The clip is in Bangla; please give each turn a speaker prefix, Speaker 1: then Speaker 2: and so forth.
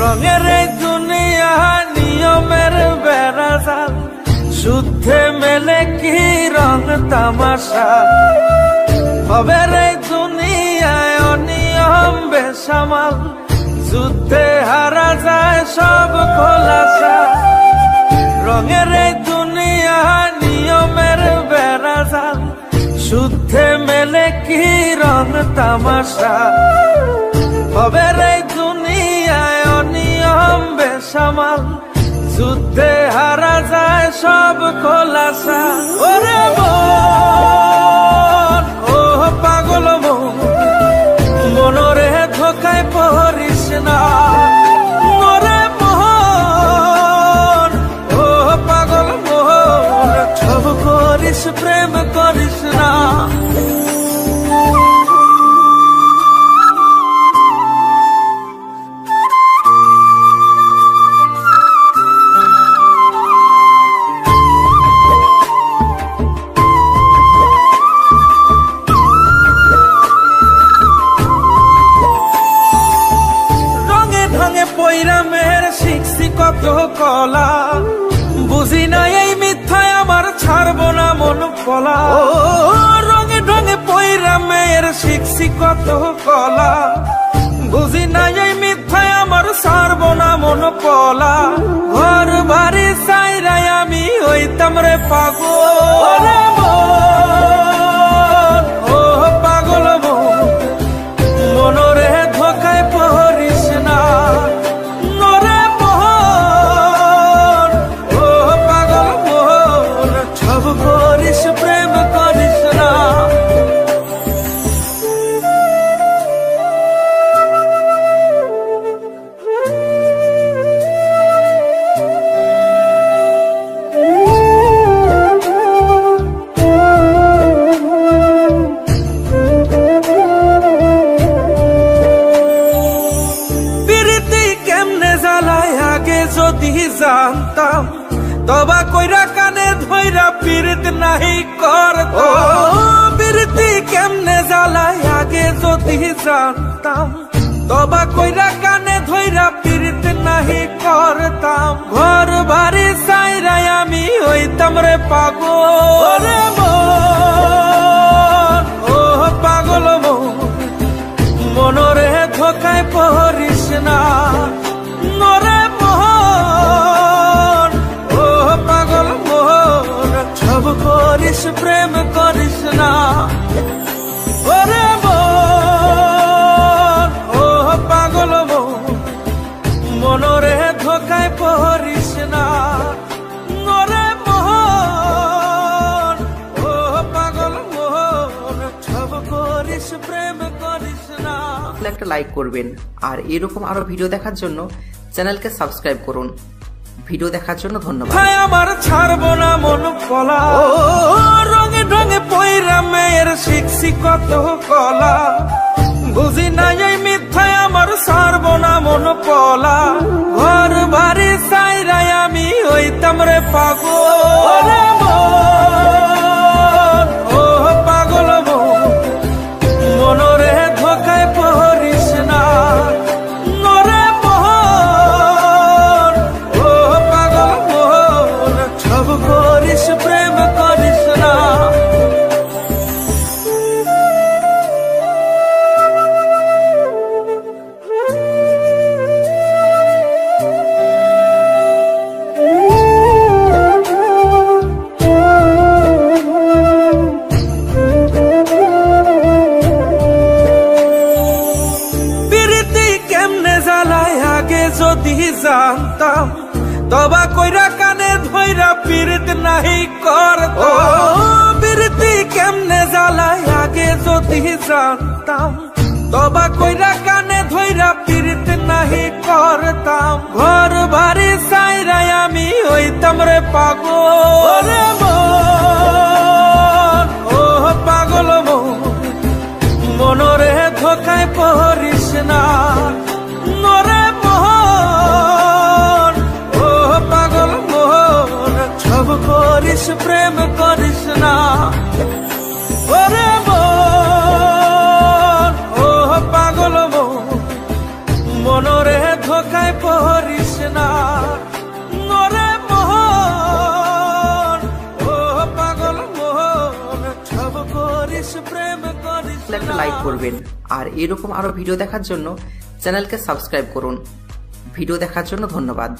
Speaker 1: রঙের দুনিয়া নিয়মের বেড়া শুদ্ধে মেলে কি রং তামাশা? খবর এই দুনিয়ায় অনিয়ম বেসামাল। যুদ্ধে হারা যায় সব খোলাসা। রঙের দুনিয়া নিয়মের বেড়াজাল। শুদ্ধে মেলে কি রং তামাশা? খবর এই বেসামাল যুদ্ধে হারা যায় সব খোলাসা। ওরে ও পাগল মন, মনরে ধোকায় পড়িস না। প্রেম কত কলা। বুঝি না এই মিথ্যায় আমার ছাড়ব না মন পলা ও রঙে ঢঙে পয়রা মেয়ের শিখছি কত কলা। বুঝি না এই মিথ্যায় আমার ছাড়ব না মন পলা ঘর বাড়ি সাইরাই আমি হইতাম রে পাগল। তবা কইরা কানে ধইরা পীড়িত নাহি করত বিরতি কেমনে জ্বালায় আগে যদি জানতাম। তবা কইরা কানে ধইরা পীড়িত নাহি করতাম ঘর বাড়ি সাইরাই আমি হইতাম রে পাগল। প্রেম করিস না। ওরে ও পাগল মনরে ধোকায় পড়িস না। মোহন ও পাগল মোহন করিস প্রেম করিস না।
Speaker 2: একটা লাইক করবেন আর এরকম আরও ভিডিও দেখার জন্য চ্যানেলকে সাবস্ক্রাইব করুন। ভিডিও দেখার জন্য ধন্যবাদ।
Speaker 1: আমার ছাড়বো না মন পলা। মেয়ের শিখছি কত কলা। বুঝি না এই মিথ্যায় আমার সর্বনা মন পলা। ঘর বাড়ি সাইরাই আমি হইতাম রে পাগল। জ্বালায় আগে যদি জানতাম তবা কইরা কানে ধইরা পীড়িত নাহি করত। প্রীতি কেমনে জ্বালায় আগে যদি জানতাম তবা কইরা কানে ধইরা পীড়িত নাহি করতাম। ঘর বাড়ি সাইরাই আমি হইতাম রে পাগল। করিস প্রেম করিস না। ওরে ও পাগল মনরে ধোকায় পহরিস না। ওরে ও পাগল মন, সব করিস, প্রেম
Speaker 2: করিস লাইক করবেন। আর এরকম আরও ভিডিও দেখার জন্য চ্যানেলকে সাবস্ক্রাইব করুন। ভিডিও দেখার জন্য ধন্যবাদ।